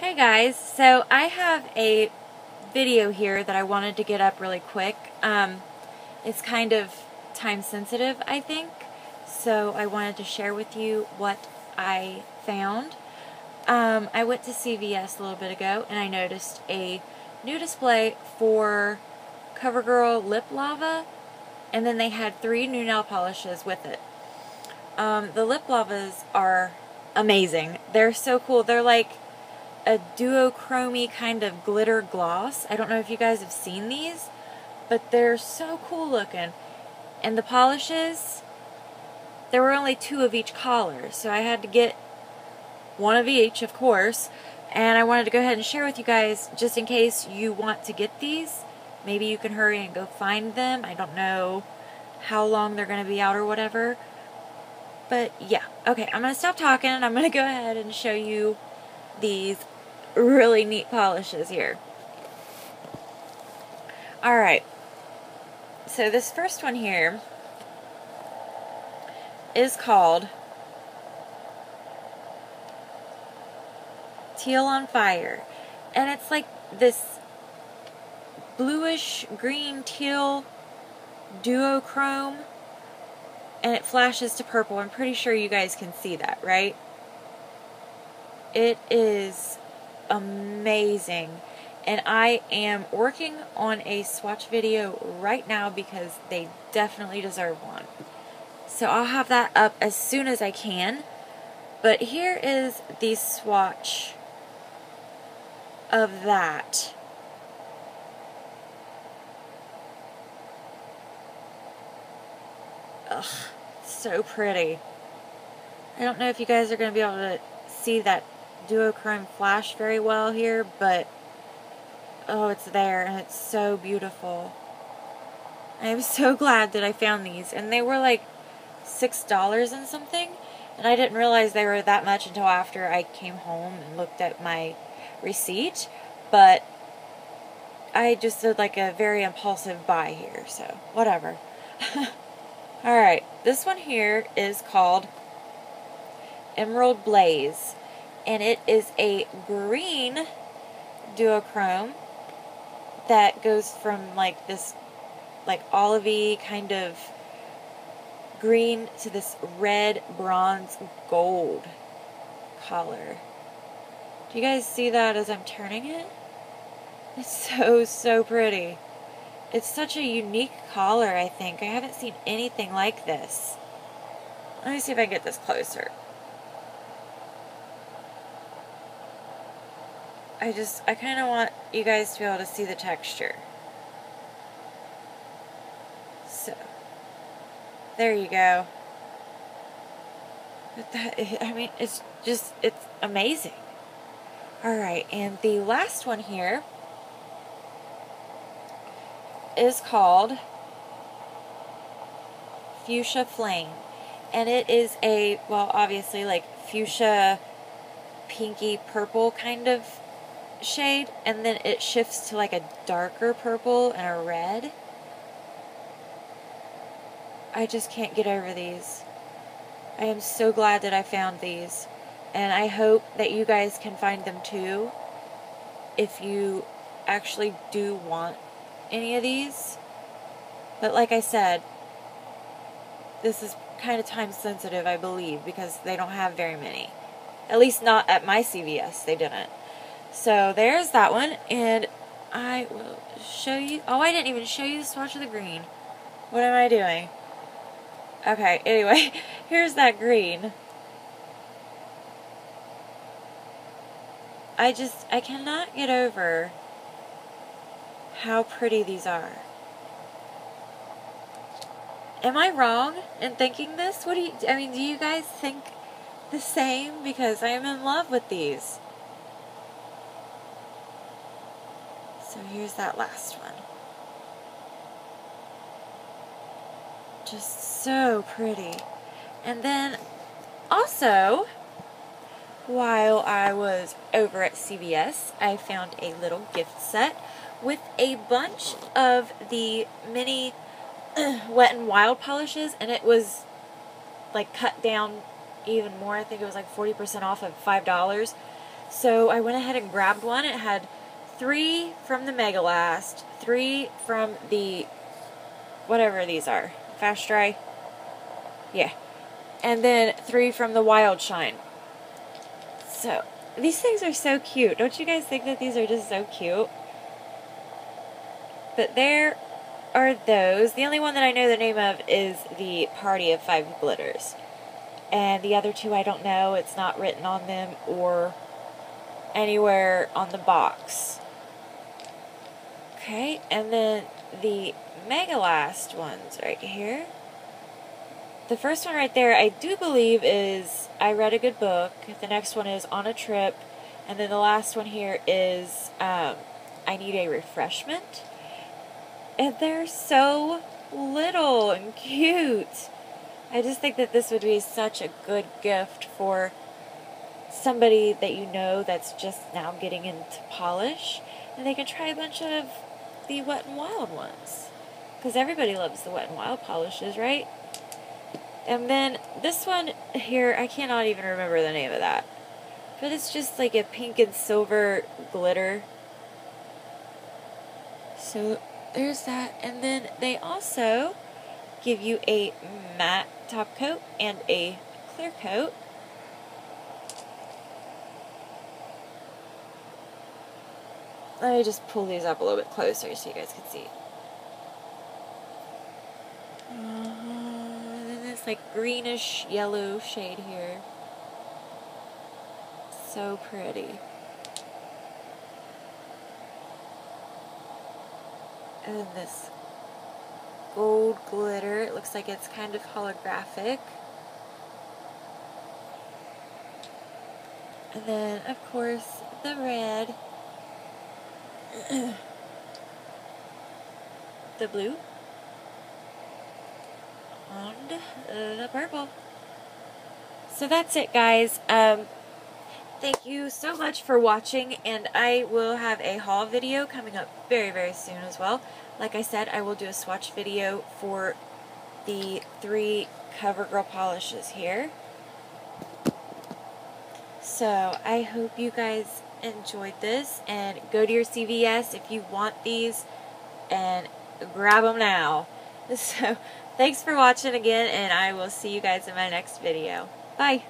Hey guys, so I have a video here that I wanted to get up really quick. Um, it's kind of time sensitive, I think, so I wanted to share with you what I found. Um, I went to CVS a little bit ago and I noticed a new display for CoverGirl Lip Lava, and then they had three new nail polishes with it. Um, the lip lavas are amazing. They're so cool. They're like a duochrome kind of glitter gloss. I don't know if you guys have seen these, but they're so cool looking. And the polishes, there were only two of each color, so I had to get one of each, of course. And I wanted to go ahead and share with you guys, just in case you want to get these. Maybe you can hurry and go find them. I don't know how long they're going to be out or whatever. But yeah, okay, I'm going to stop talking and I'm going to go ahead and show you these really neat polishes here. Alright, so this first one here is called Teal on Fire. And it's like this bluish green teal duochrome and it flashes to purple. I'm pretty sure you guys can see that, right? It is amazing. And I am working on a swatch video right now because they definitely deserve one. So I'll have that up as soon as I can. But here is the swatch of that. Ugh, so pretty. I don't know if you guys are going to be able to see that duochrome flash very well here, but oh, it's there and it's so beautiful. I am so glad that I found these, and they were like six dollars and something, and I didn't realize they were that much until after I came home and looked at my receipt, but I just did like a very impulsive buy here, so whatever. Alright, this one here is called Emerald Blaze and it is a green duochrome that goes from like this like olivey kind of green to this red bronze gold color. Do you guys see that as I'm turning it? It's so, so pretty. It's such a unique color, I think. I haven't seen anything like this. Let me see if I can get this closer. I just, I kind of want you guys to be able to see the texture. So, there you go. But that, I mean, it's just, it's amazing. Alright, and the last one here is called Fuchsia Flame. And it is a, well, obviously, like fuchsia pinky purple kind of shade and then it shifts to like a darker purple and a red. I just can't get over these. I am so glad that I found these and I hope that you guys can find them too if you actually do want any of these. But like I said, this is kind of time sensitive, I believe, because they don't have very many. At least not at my CVS, they didn't. So there's that one, and I will show you. Oh, I didn't even show you the swatch of the green. What am I doing? Okay, anyway, here's that green. I just, I cannot get over how pretty these are. Am I wrong in thinking this? What do you, I mean, do you guys think the same? Because I am in love with these. So here's that last one. Just so pretty. And then also, while I was over at CVS, I found a little gift set with a bunch of the mini Wet and Wild polishes, and it was like cut down even more. I think it was like 40% off of $5. So I went ahead and grabbed one. It had three from the Mega Last, three from the whatever these are, Fast Dry. Yeah, and then three from the Wild Shine. So these things are so cute. Don't you guys think that these are just so cute? But there are those. The only one that I know the name of is the Party of Five Glitters. And the other two I don't know. It's not written on them or anywhere on the box. Okay, and then the Mega Last ones right here. The first one right there, I do believe is I read a good book. The next one is on a trip. And then the last one here is um, I need a refreshment. And they're so little and cute. I just think that this would be such a good gift for somebody that you know that's just now getting into polish. And they can try a bunch of the Wet and Wild ones. Because everybody loves the Wet and Wild polishes, right? And then this one here, I cannot even remember the name of that. But it's just like a pink and silver glitter. So there's that. And then they also give you a matte top coat and a clear coat. Let me just pull these up a little bit closer so you guys can see. Uh, this like greenish yellow shade here. So pretty. And then this gold glitter. It looks like it's kind of holographic. And then, of course, the red. The blue and uh, the purple. So that's it, guys. Um, thank you so much for watching, and I will have a haul video coming up very, very soon as well. Like I said, I will do a swatch video for the three CoverGirl polishes here. So I hope you guys enjoyed this, and go to your CVS if you want these, and grab them now. So Thanks for watching again, and I will see you guys in my next video. Bye!